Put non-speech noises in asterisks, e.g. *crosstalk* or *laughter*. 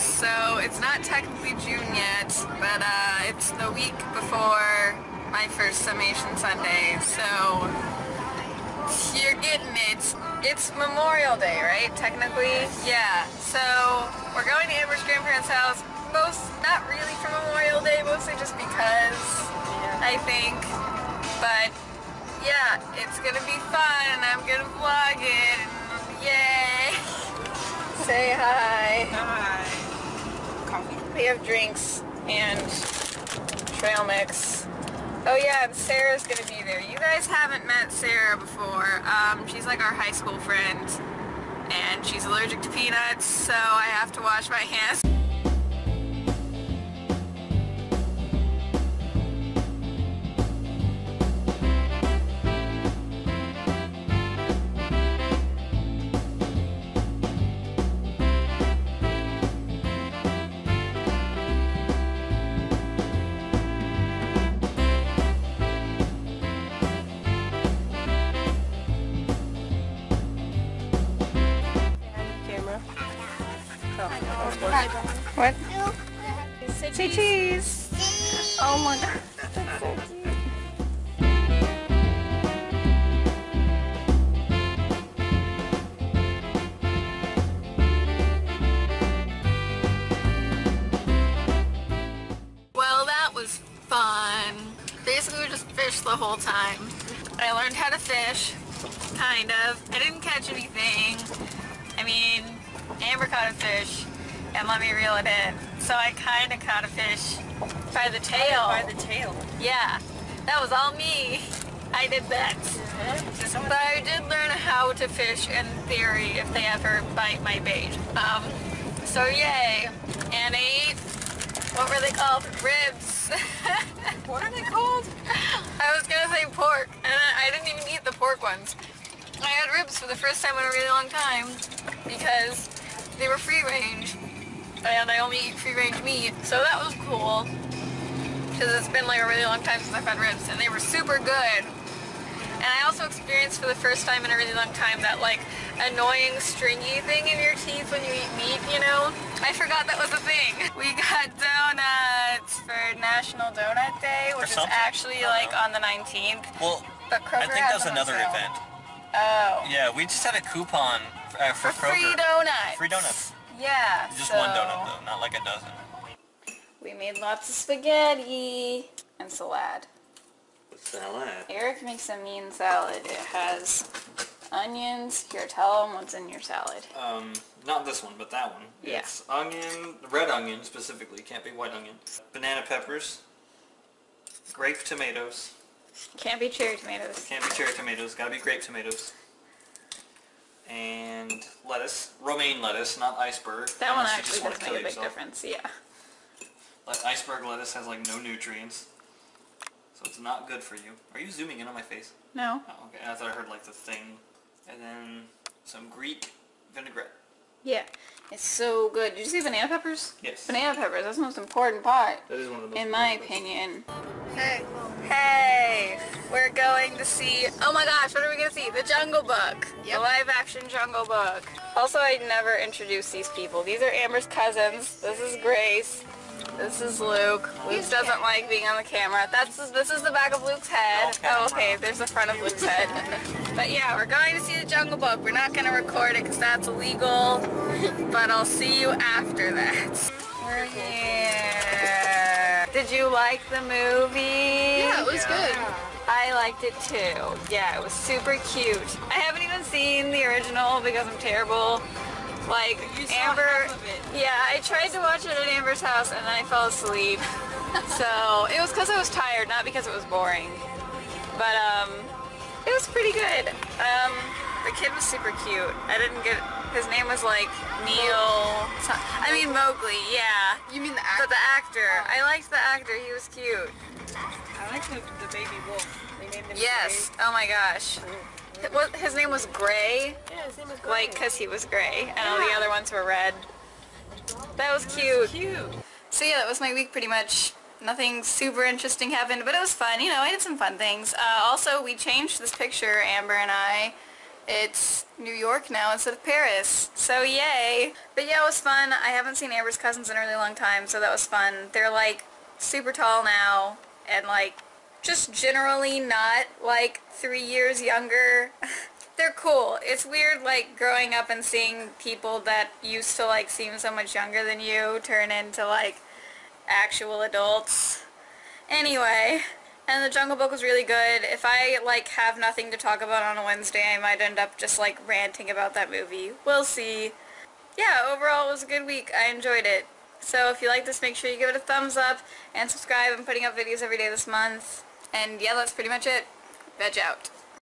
So it's not technically June yet, but uh, it's the week before my first summation Sunday. So you're getting it. It's Memorial Day, right? Technically? Yeah. So we're going to Amber's grandparents' house. Most, not really for Memorial Day, mostly just because, I think. But yeah, it's gonna be fun and I'm gonna vlog it. Yay! *laughs* Say hi. Hi. Coffee. We have drinks and trail mix. Oh yeah, and Sarah's gonna be there. You guys haven't met Sarah before. Um, she's like our high school friend. And she's allergic to peanuts, so I have to wash my hands. What? Say cheese. Oh my god. That's so cute. Well, that was fun. Basically, we just fished the whole time. I learned how to fish, kind of. I didn't catch anything. I mean, Amber caught a fish and let me reel it in. So I kind of caught a fish by the tail. By the tail. Yeah, that was all me. I did that. But I did learn how to fish in theory if they ever bite my bait. Um, so yay. And I ate, what were they called? Ribs. *laughs* What are they called? I was gonna say pork, and I I didn't even eat the pork ones. I had ribs for the first time in a really long time because they were free range, and I only eat free range meat, so that was cool. Because it's been like a really long time since I've had ribs, and they were super good. And I also experienced for the first time in a really long time that like annoying stringy thing in your teeth when you eat meat, you know? I forgot that was a thing. *laughs* We got donuts for National Donut Day, which is actually oh, like don't on the 19th. Well, But Kroger I think that's another sale. event. Oh. Yeah, we just had a coupon uh, for, For Kroger. free donuts. Free donuts. Yeah. Just so one donut though, not like a dozen. We made lots of spaghetti and salad. Salad. Eric makes a mean salad. It has onions. Here, tell them what's in your salad. Um, not this one, but that one. Yeah. It's onion, red onion specifically, can't be white onion. Banana peppers, grape tomatoes, Can't be cherry tomatoes. can't be cherry tomatoes, gotta be grape tomatoes. And lettuce, romaine lettuce, not iceberg. That one actually does make a big yourself. difference. Yeah. Like iceberg lettuce has like no nutrients, so it's not good for you. Are you zooming in on my face? No. Oh, okay. I thought I heard like the thing. And then some Greek vinaigrette. Yeah. It's so good. Did you see banana peppers? Yes. Banana peppers. That's the most important part. That is one of the most in my opinion. Hey. Hey, we're going to see, oh my gosh, what are we going to see? The Jungle Book. The live action Jungle Book. Also, I never introduced these people. These are Amber's cousins. This is Grace. This is Luke. Luke doesn't like being on the camera. That's this is the back of Luke's head. Oh, okay. Oh, okay. There's the front of Luke's head. *laughs* But yeah, we're going to see the Jungle Book. We're not going to record it because that's illegal. *laughs* But I'll see you after that. We're here. Did you like the movie? Yeah, it was good. I liked it too. Yeah, it was super cute. I haven't even seen the original because I'm terrible. Like Amber, half of it. yeah, I tried to watch it at Amber's house and then I fell asleep. *laughs* so it was because I was tired, not because it was boring. But um, it was pretty good. Um, the kid was super cute. I didn't get. His name was like Neel. I mean Mowgli. Yeah. You mean the actor? But the actor, I liked the actor. He was cute. I like the, the baby wolf. They named him Yes. Oh my gosh. His name was Gray. Yeah, his name is Gray. like because he was gray, and all the other ones were red. That was cute. Cute. So yeah, that was my week pretty much. Nothing super interesting happened, but it was fun. You know, I did some fun things. Uh, also, we changed this picture, Amber and I, it's New York now instead of Paris. So yay. But yeah, it was fun. I haven't seen Amber's cousins in a really long time, so that was fun. They're like super tall now and like just generally not like three years younger. *laughs* They're cool. It's weird like growing up and seeing people that used to like seem so much younger than you turn into like actual adults. Anyway, and the Jungle Book was really good. If I like have nothing to talk about on a Wednesday, I might end up just like ranting about that movie. We'll see. Yeah, overall it was a good week. I enjoyed it. So if you like this, make sure you give it a thumbs up and subscribe. I'm putting up videos every day this month. And yeah, that's pretty much it. VEDJ out.